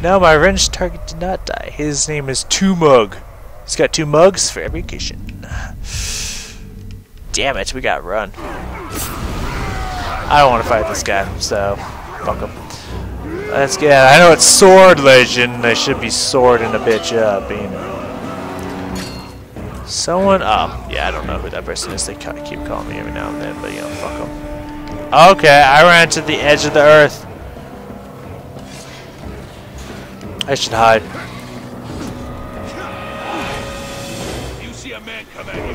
No, my ranged target did not die. His name is Two Mug. He's got two mugs for every occasion. Damn it, we got run. I don't want to fight this guy, so fuck him. Let's get. I know it's Sword Legend. I should be swording a bitch up, you know. Someone. Oh, yeah, I don't know who that person is. They keep calling me every now and then, but you know, fuck them. Okay, I ran to the edge of the earth. I should hide. You see a man come at you.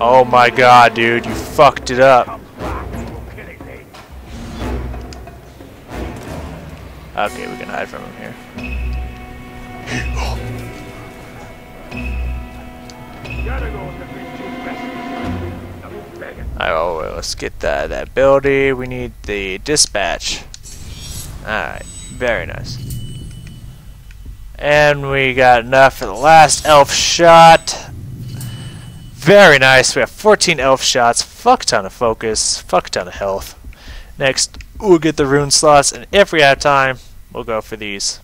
Oh my god, dude, you fucked it up. Okay, we can hide from him here. Let's get that, that ability. We need the dispatch. Alright, very nice. And we got enough for the last elf shot. Very nice. We have 14 elf shots, fuck ton of focus, fuck ton of health. Next, we'll get the rune slots, and if we have time, we'll go for these.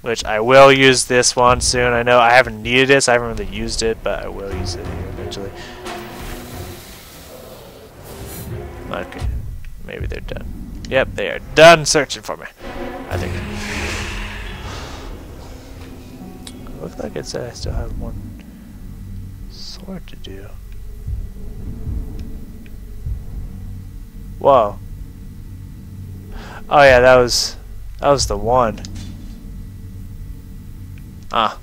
Which I will use this one soon. I know I haven't needed this, I haven't really used it, but I will use it eventually. Okay, maybe they're done. Yep, they are done searching for me. I think. Looks like it said I still have one sword to do. Whoa. Oh yeah, that was that was the one. Ah.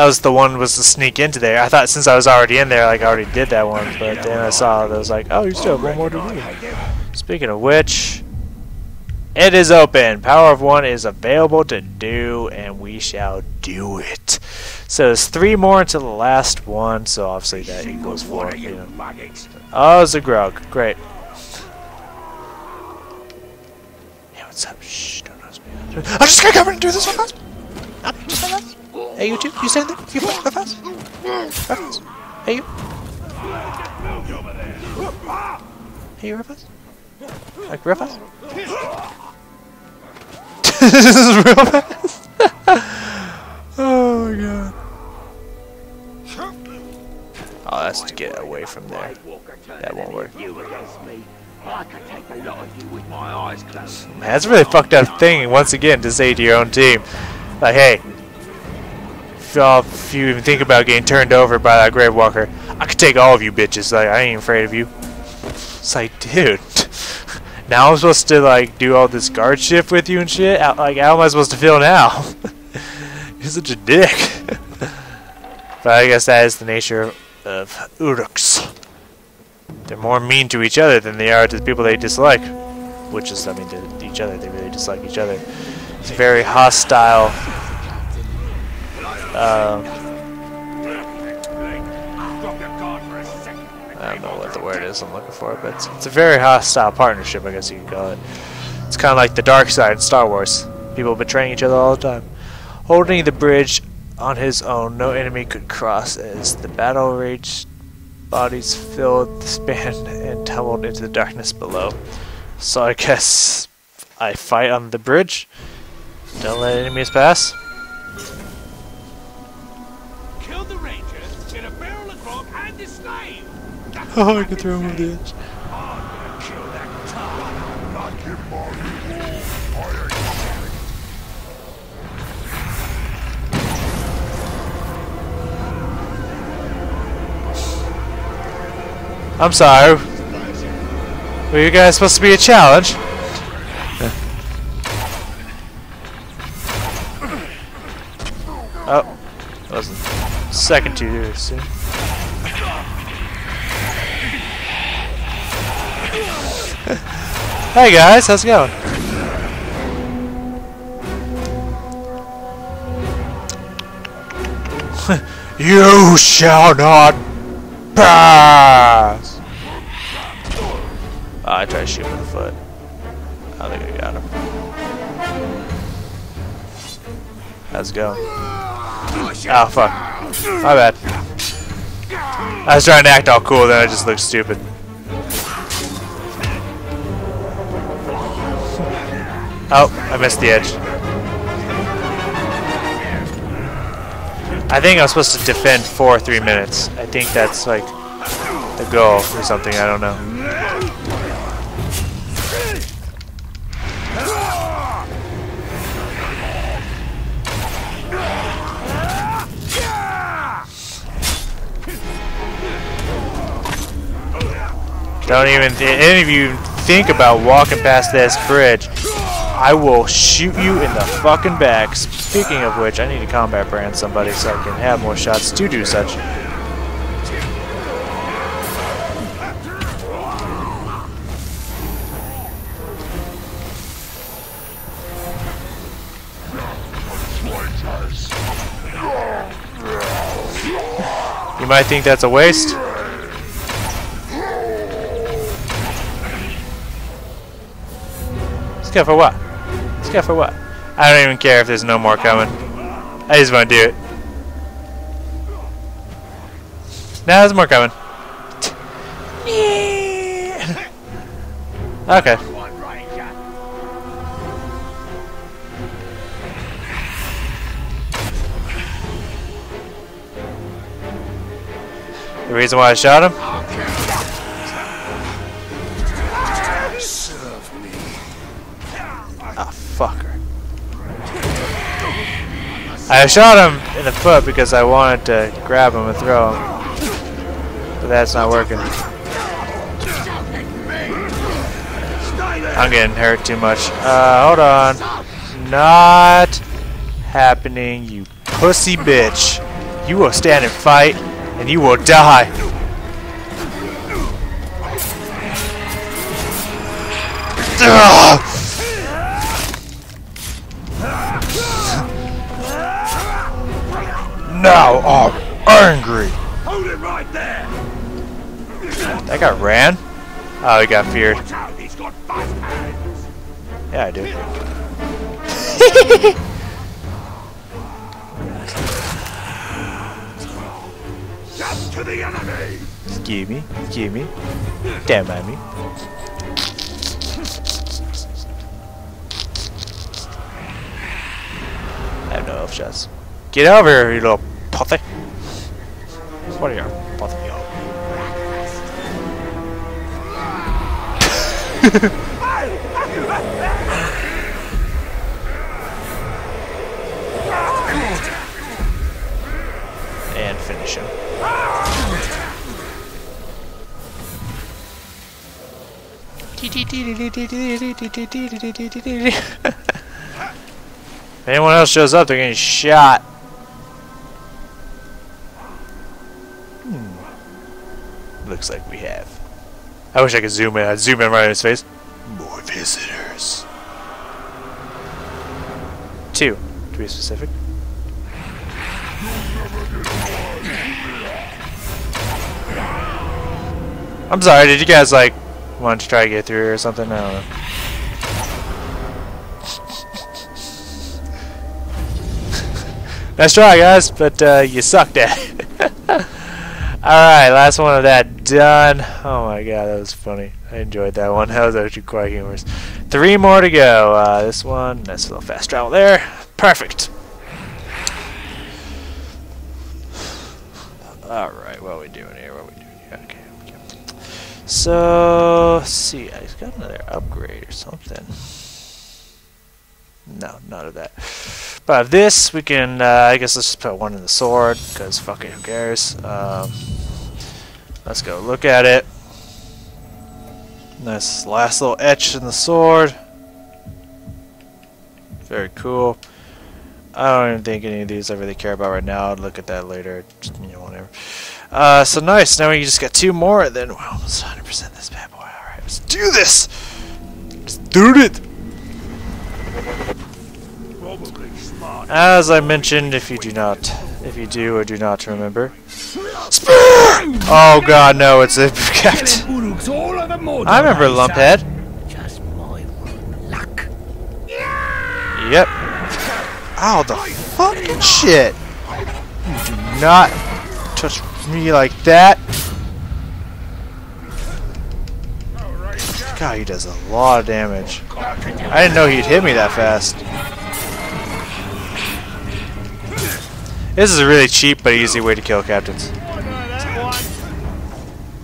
That was the one was to sneak into there. I thought since I was already in there, like I already did that one, but then I saw that was like, oh, you still have one more to do. Speaking of which, it is open. Power of one is available to do, and we shall do it. So there's three more until the last one, so obviously that equals four. You know. Oh, Zagrog. Great. Hey, what's up? Shh, don't notice me. I'm just gonna come in and do this one fast. Hey, you two, you stand there. You go fast. Go fast. Hey, you. Hey, you real fast. Like real fast. this is real fast. oh my god. Oh, that's to get away from there. That won't work. That's a really fucked up thing, once again, to say to your own team. Like, hey, y'all, if you even think about getting turned over by that Grave Walker, I could take all of you bitches. Like, I ain't afraid of you. It's like, dude. now I'm supposed to, like, do all this guard shift with you and shit? Like, how am I supposed to feel now? You're such a dick. but I guess that is the nature of Uruks. They're more mean to each other than they are to the people they dislike. Which is, I mean, to each other. They really dislike each other. It's very hostile. Uh, I don't know what the word is I'm looking for, but it's, it's a very hostile partnership, I guess you could call it. It's kind of like the dark side in Star Wars. People betraying each other all the time. Holding the bridge on his own, no enemy could cross as the battle raged. Bodies filled the span and tumbled into the darkness below. So I guess I fight on the bridge. Don't let enemies pass. Oh, I can throw him over the edge. Kill that tar. I'm sorry. Were you guys supposed to be a challenge? oh, that wasn't second too soon. Hey guys, how's it going? you shall not pass! Oh, I tried to shoot him in the foot. I think I got him. How's it going? Oh, fuck. My bad. I was trying to act all cool, then I just looked stupid. Oh, I missed the edge. I think I was supposed to defend for three minutes. I think that's like the goal or something, I don't know. Don't even any of you think about walking past this bridge. I will shoot you in the fucking back. Speaking of which, I need to combat brand somebody so I can have more shots to do such. You might think that's a waste. Scuff for what? Scuff for what? I don't even care if there's no more coming. I just want to do it. Now there's more coming. Okay. The reason why I shot him? Ah, fucker. I shot him in the foot because I wanted to grab him and throw him. But that's not working. I'm getting hurt too much. Uh, hold on. Not happening, you pussy bitch. You will stand and fight, and you will die. Ugh. Now I'm angry. Hold it right there. That guy ran? Oh, he got feared. Out, he's got fast hands. Yeah, I do. Jump to the enemy. Excuse me, excuse me. Damn mind me. I have no elf shots. Get over here, you little potty. What are you, potty? and finish him. if anyone else shows up, they're getting shot. Looks like we have. I wish I could zoom in. I'd zoom in right in his face. More visitors. Two, to be specific. I'm sorry, did you guys like want to try to get through or something? I don't know. nice try, guys, but uh, you sucked at it. Alright, last one of that done. Oh my god, that was funny. I enjoyed that one. That was actually quite humorous. Three more to go. Uh, this one, nice little fast travel there. Perfect. Alright, what are we doing here? What are we doing here? Okay. okay. So, see. I just got another upgrade or something. No, none of that. But this, we can, uh, I guess let's just put one in the sword, because fuck it, who cares? Um, let's go look at it. Nice last little etch in the sword. Very cool. I don't even think any of these I really care about right now. I'll look at that later. Just, you know, whatever. Uh, so nice. Now we just got two more, and then we're almost 100% this bad boy. Alright, let's do this! Let's do it! As I mentioned, if you do not, if you do or do not remember. Spear! Oh god, no, it's a cat. I remember Lumphead. Just my luck. Yep. Ow, the fucking shit! You do not touch me like that. God, he does a lot of damage. I didn't know he'd hit me that fast. This is a really cheap but easy way to kill captains.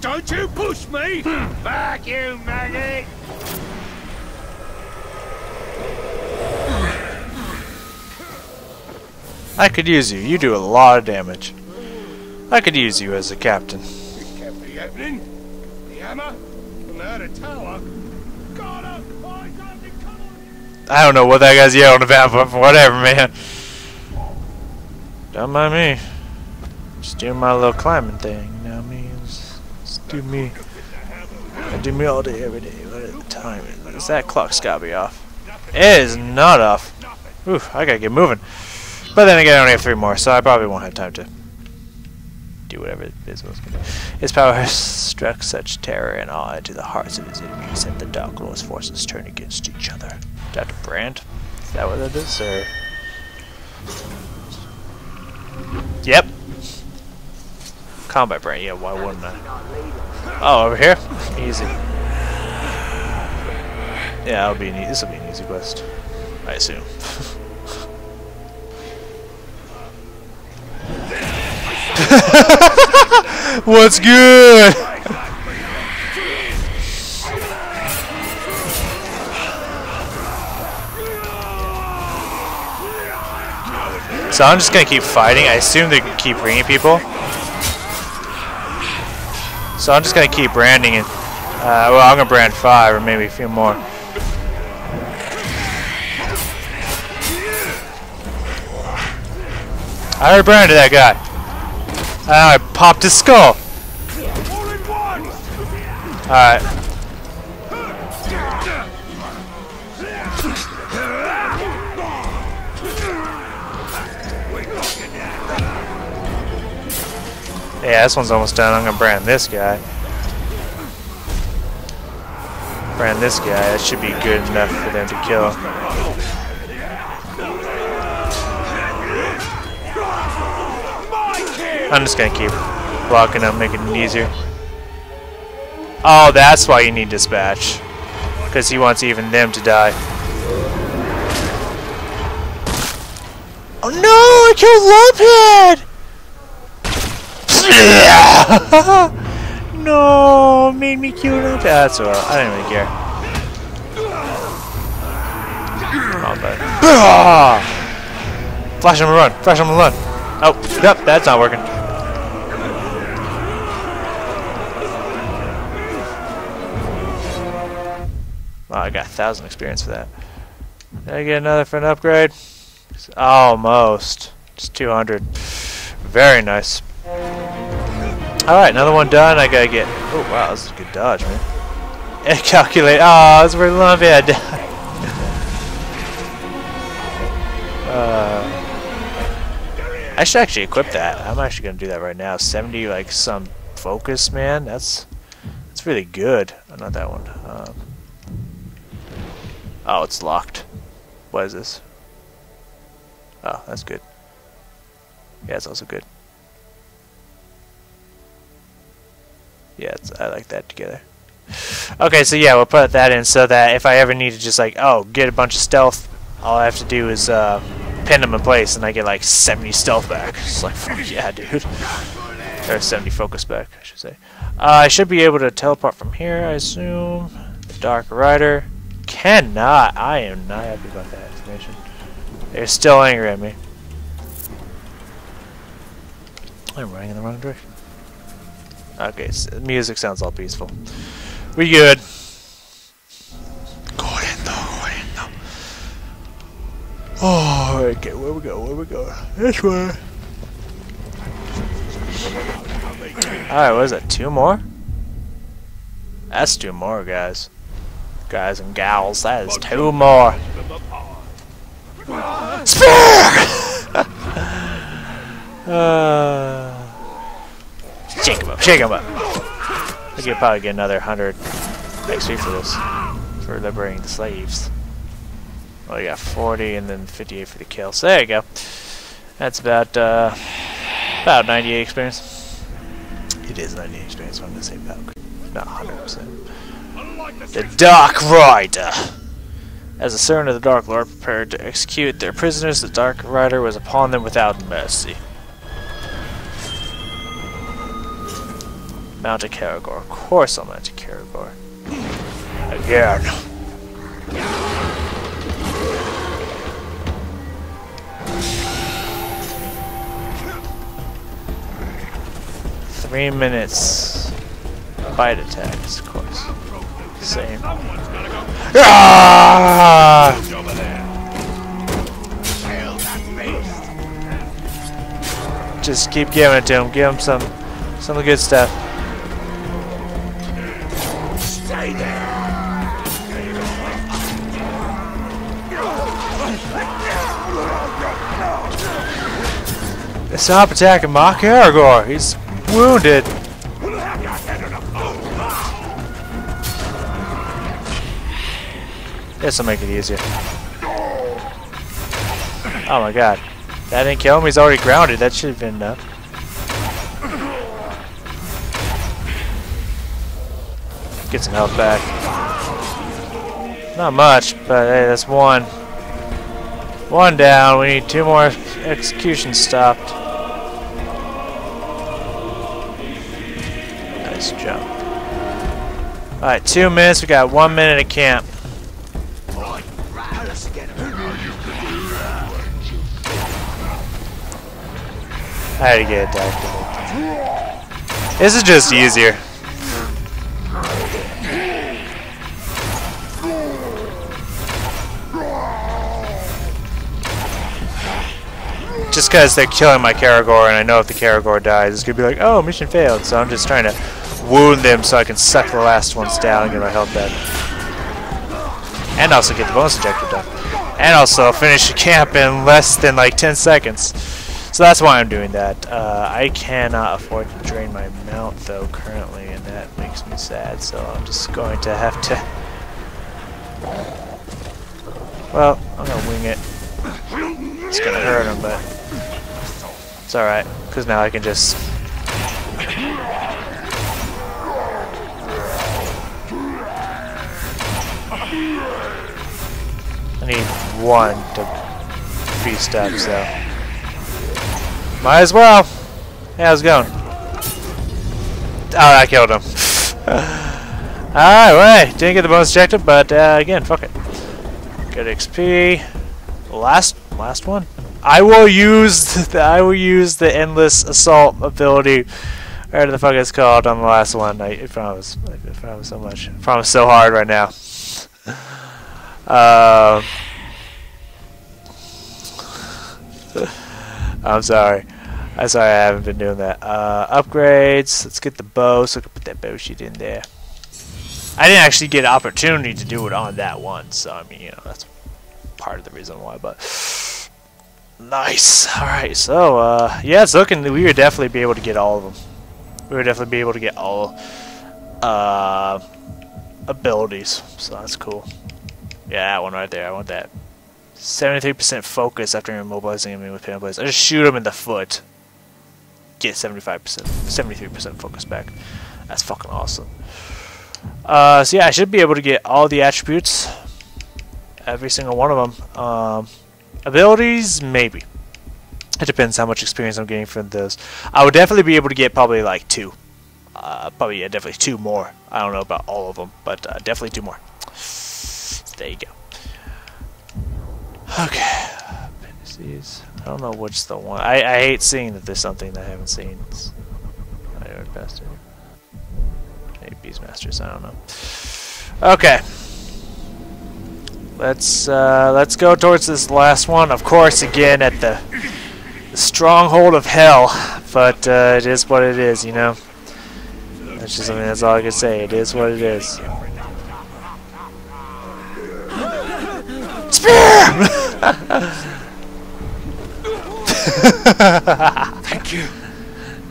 Don't you push me! Hmm. Fuck you maggot! I could use you. You do a lot of damage. I could use you as a captain. Kept the opening, the hammer, and now the tower. Gotta come on! I don't know what that guy's yelling about, but whatever, man. Don't mind me. Just doing my little climbing thing, you know what I mean? Just, do me. I do me all day, every day. What is the time? Is that clock's gotta be off? It is not off. Oof, I gotta get moving. But then again, I only have three more, so I probably won't have time to do whatever it is gonna do. His power struck such terror and awe into the hearts of his enemies that the Dark Lord's forces turn against each other. Dr. Brand? Is that what that is, or...? Yep. Combat Brand, yeah, why wouldn't I? Oh, over here? Easy. Yeah, that'll be an e this will be an easy quest. I assume. What's good? So I'm just gonna keep fighting. I assume they can keep bringing people. So I'm just gonna keep branding it. uh, well, I'm gonna brand five or maybe a few more. I already branded that guy. And I popped his skull. Alright. Yeah, this one's almost done. I'm gonna brand this guy. Brand this guy. That should be good enough for them to kill. I'm just gonna keep blocking them, making it easier. Oh, that's why you need dispatch. Because he wants even them to die. Oh no! I killed Lumphead! no! Made me kill Lumphead. That's well. I don't really care. Flash him and run! Flash him and run! Oh, yep, that's not working. Oh, I got a thousand experience for that. Did I get another for an upgrade? Almost. Just 200. Very nice. Alright, another one done. I gotta get. Oh, wow, this is a good dodge, man. And calculate. Oh, that's where Lumphead died. uh, I should actually equip that. I'm actually gonna do that right now. 70, like some focus, man. That's that's really good. Oh, not that one. Um, Oh, it's locked. What is this? Oh, that's good. Yeah, it's also good. Yeah, I like that together. Okay, so yeah, we'll put that in so that if I ever need to just like, oh, get a bunch of stealth, all I have to do is uh, pin them in place and I get like 70 stealth back. It's like, yeah, dude. Or 70 focus back, I should say. Uh, I should be able to teleport from here, I assume. The Dark Rider cannot. I am not happy about that information. They're still angry at me. I'm running in the wrong direction. Okay, so music sounds all peaceful. We good. Corriendo, corriendo. Oh, okay, where we go, where we go? This way. Alright, what is that, two more? That's two more, guys. Guys and gals, that is two more. Spear! uh, shake him up, shake him up. I think you'll probably get another 100 XP for this, for liberating the slaves. Well, you got 40 and then 58 for the kill. So there you go. That's about, uh, about 98 experience. It is 98 experience, I'm gonna say Valkyrie. Not 100%. The The Dark Rider! As a servant of the Dark Lord prepared to execute their prisoners, the Dark Rider was upon them without mercy. Mount a Caragor. Of course I'll mount a Caragor. Again. Three minutes. Bite attacks, of course. Same. Ah! Just keep giving it to him. Give him some, some good stuff. Stop attacking my Caragor. He's wounded. This'll make it easier. Oh my god. That didn't kill him. He's already grounded. That should have been enough. Get some health back. Not much, but hey, that's one. One down. We need two more executions stopped. Alright, two minutes. We got one minute of camp. I had to get. This is just easier. Just because they're killing my Caragor, and I know if the Caragor dies, it's gonna be like, oh, mission failed. So I'm just trying to wound them so I can suck the last ones down and get my health back. And also get the bonus ejector done. And also finish the camp in less than like 10 seconds. So that's why I'm doing that. Uh, I cannot afford to drain my mount though currently, and that makes me sad. So I'm just going to have to. Well, I'm gonna wing it. It's gonna hurt him, but it's all right because now I can just. I need one to feast up, so. Might as well. Hey, how's it going? Oh, I killed him. Alright, didn't get the bonus objective, but uh, again, fuck it. Good XP. Last, last one. I will use the I will use the endless assault ability, whatever the fuck it's called, on the last one. I, I promise. I promise so much. I promise so hard right now. Um. I'm sorry. I'm sorry I haven't been doing that. Uh, upgrades. Let's get the bow so I can put that bow sheet in there. I didn't actually get an opportunity to do it on that one, so I mean, you know, that's part of the reason why, but nice. Alright, so uh yeah, it's looking we would definitely be able to get all of them. We would definitely be able to get all uh abilities. So that's cool. Yeah, that one right there. I want that. 73% focus after immobilizing him with Pin Blaze. I just shoot him in the foot. Get 75%, 73% focus back. That's fucking awesome. Uh, so yeah, I should be able to get all the attributes. Every single one of them. Um, abilities, maybe. It depends how much experience I'm getting from those. I would definitely be able to get probably like two. Uh, probably, yeah, definitely two more. I don't know about all of them, but uh, definitely two more. There you go. Okay. Appendices. I don't know which the one. I, I hate seeing that there's something that I haven't seen. It's, I know best. Maybe Beastmasters. I don't know. Okay. Let's uh, let's go towards this last one. Of course, again at the, the stronghold of hell, but uh, it is what it is, you know. That's just I mean that's all I can say. It is what it is. Spear! Thank you.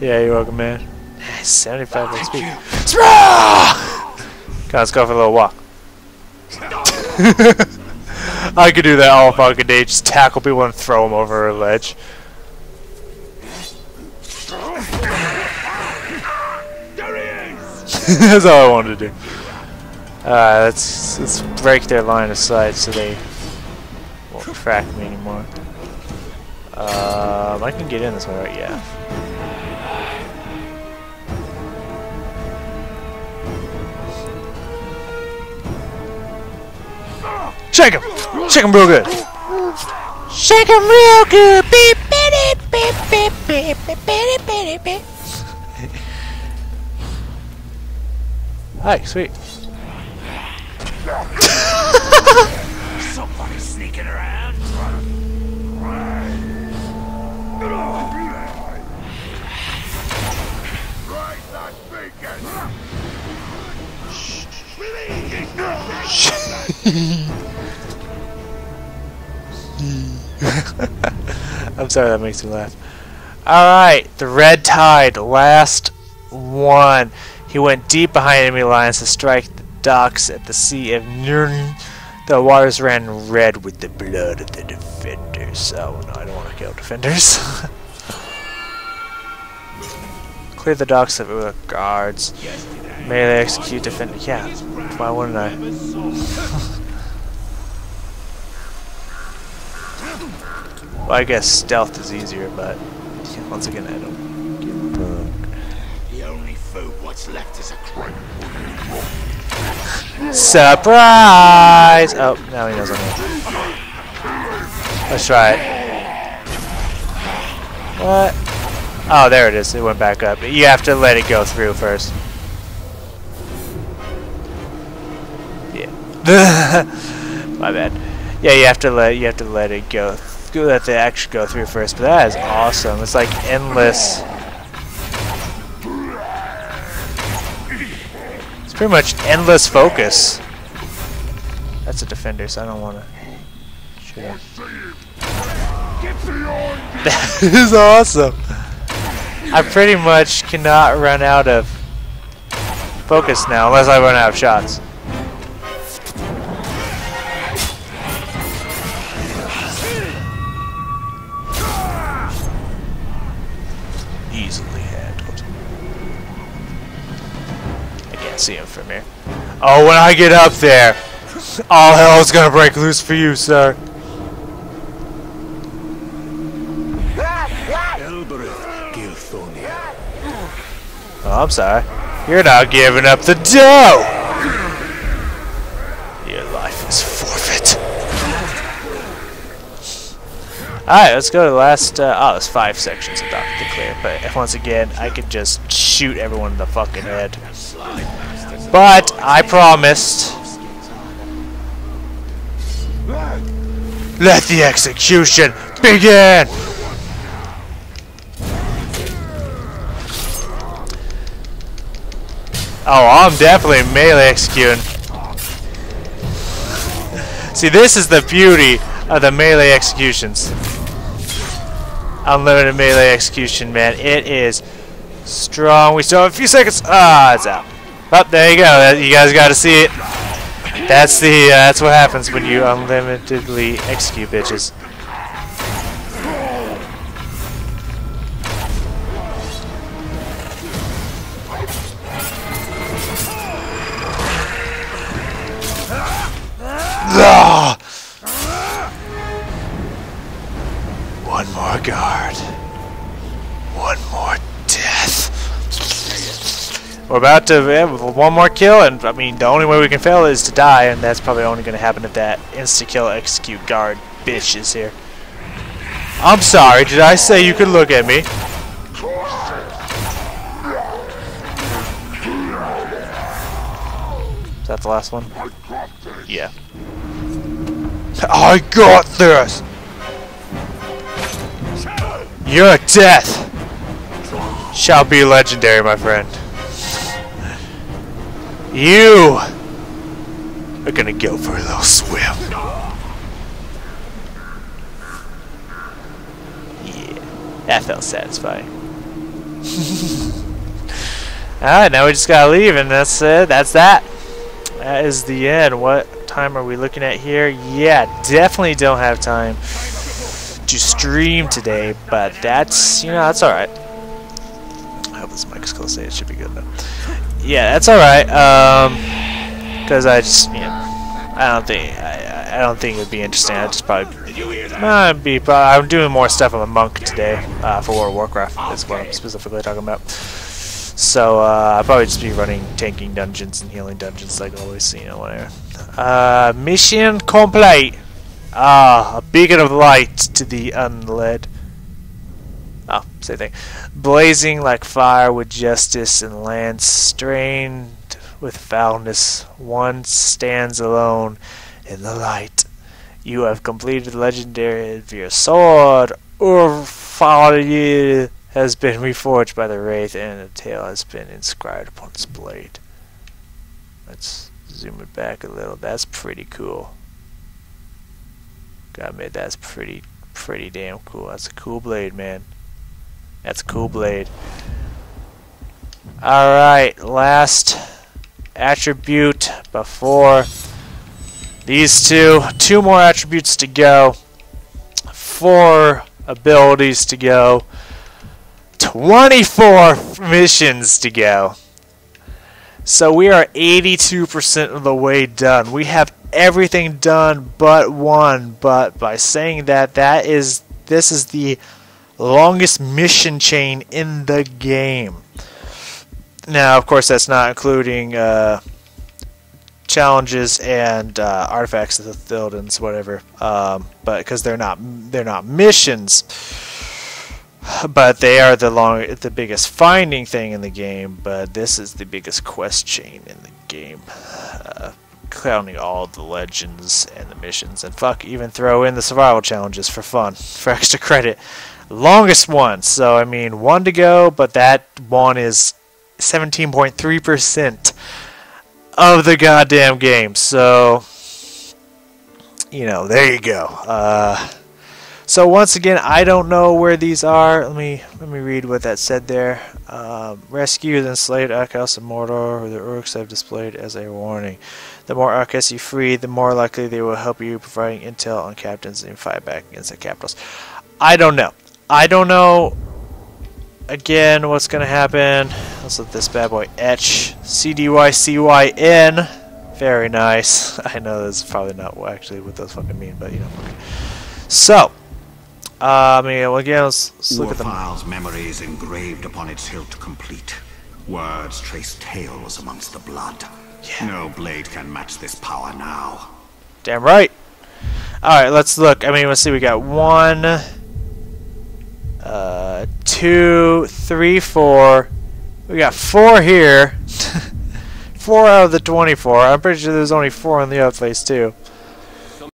Yeah, you're welcome, man. 75 Thank you. Spear! Come on, let's go for a little walk. I could do that all fucking day. Just tackle people and throw them over a ledge. That's all I wanted to do. Alright, let's let's break their line of sight so they won't track me anymore. Um, I can get in this way, right? Yeah. Shake him! Shake him real good! Shake 'em real good. Beep, Beep, beep, beep, beep, beep, beep, beep, beep, beep. Hi, sweet. Somebody sneaking around. Right, that's bacon. I'm sorry that makes me laugh. Alright, the Red Tide, last one. He went deep behind enemy lines to strike the docks at the Sea of Nurn. The waters ran red with the blood of the defenders. Oh no, I don't want to kill defenders. Clear the docks of Ula guards. Melee execute defender. Yeah, why wouldn't I? Well, I guess stealth is easier, but once again, I don't what's left is a crate. Surprise! Oh, now he here. Let's try it. What? Oh, there it is. It went back up. You have to let it go through first. Yeah. My bad. Yeah, you have to let you have to let it go. Let the action go through first. But that is awesome. It's like endless. Pretty much endless focus. That's a defender, so I don't want to shoot him. That is awesome. I pretty much cannot run out of focus now, unless I run out of shots. From here. Oh, when I get up there, all hell's gonna break loose for you, sir. Oh, I'm sorry. You're not giving up the dough! Your life is forfeit. Alright, let's go to the last, uh, oh, there's five sections of Doctor to clear, but once again, I could just shoot everyone in the fucking head. But, I promised, let the execution begin! Oh, I'm definitely melee executing. See, this is the beauty of the melee executions. Unlimited melee execution, man. It is strong. We still have a few seconds. Ah, it's out. Oh, there you go. You guys got to see it. That's the. Uh, that's what happens when you unlimitedly execute bitches. We're about to have one more kill, and I mean, the only way we can fail is to die, and that's probably only going to happen if that insta kill execute guard bitch is here. I'm sorry, did I say you could look at me? Is that the last one? Yeah. I got this! Your death shall be legendary, my friend. You are gonna go for a little swim. Yeah, that felt satisfying. Alright, now we just gotta leave, and that's it. That's that. That is the end. What time are we looking at here? Yeah, definitely don't have time to stream today, but that's, you know, that's alright. I hope this mic is close. It should be good though. Yeah, that's all right. Um, because I just, you know, I don't think I, I don't think it'd be interesting. I just probably uh, be. I'm doing more stuff. I'm a monk today uh, for World of Warcraft. Is what I'm specifically talking about. So uh, I'll probably just be running tanking dungeons and healing dungeons like always. You know, whatever. Uh, mission complete. Ah, a beacon of light to the unled. Same thing. Blazing like fire with justice and land strained with foulness, one stands alone in the light. You have completed the legendary of your sword. Urfael has been reforged by the Wraith, and a tale has been inscribed upon its blade. Let's zoom it back a little. That's pretty cool. God, admit that's pretty, pretty damn cool. That's a cool blade, man. That's cool blade. Alright, last attribute before these two. Two more attributes to go. Four abilities to go. 24 missions to go. So we are 82% of the way done. We have everything done but one. But by saying that, that is this is the longest mission chain in the game. Now, of course, that's not including uh, challenges and uh, artifacts of the Thildens, whatever. Um, but because they're not they're not missions, but they are the long the biggest finding thing in the game. But this is the biggest quest chain in the game. Uh, counting all the legends and the missions, and fuck, even throw in the survival challenges for fun, for extra credit. Longest one, so I mean, one to go, but that one is 17.3% of the goddamn game. So, you know, there you go. Uh, so once again, I don't know where these are. Let me let me read what that said there. Um, rescue the enslaved outcasts of Mordor, the Urks have displayed as a warning. The more outcasts you free, the more likely they will help you, providing intel on captains and fight back against the capitals. I don't know. I don't know again what's gonna happen. Let's let this bad boy etch CDYCYN. Very nice. I know that's probably not actually what those fucking mean, but you know. Okay. So, uh, I mean, well, again, let's, let's look at the. Urfael's memory is engraved upon its hilt complete. Words trace tales amongst the blood. Yeah. No blade can match this power now. Damn right. All right, let's look. I mean, let's see. We got one, uh, two, three, four. We got four here. four out of the twenty-four. I'm pretty sure there's only four on the other place too.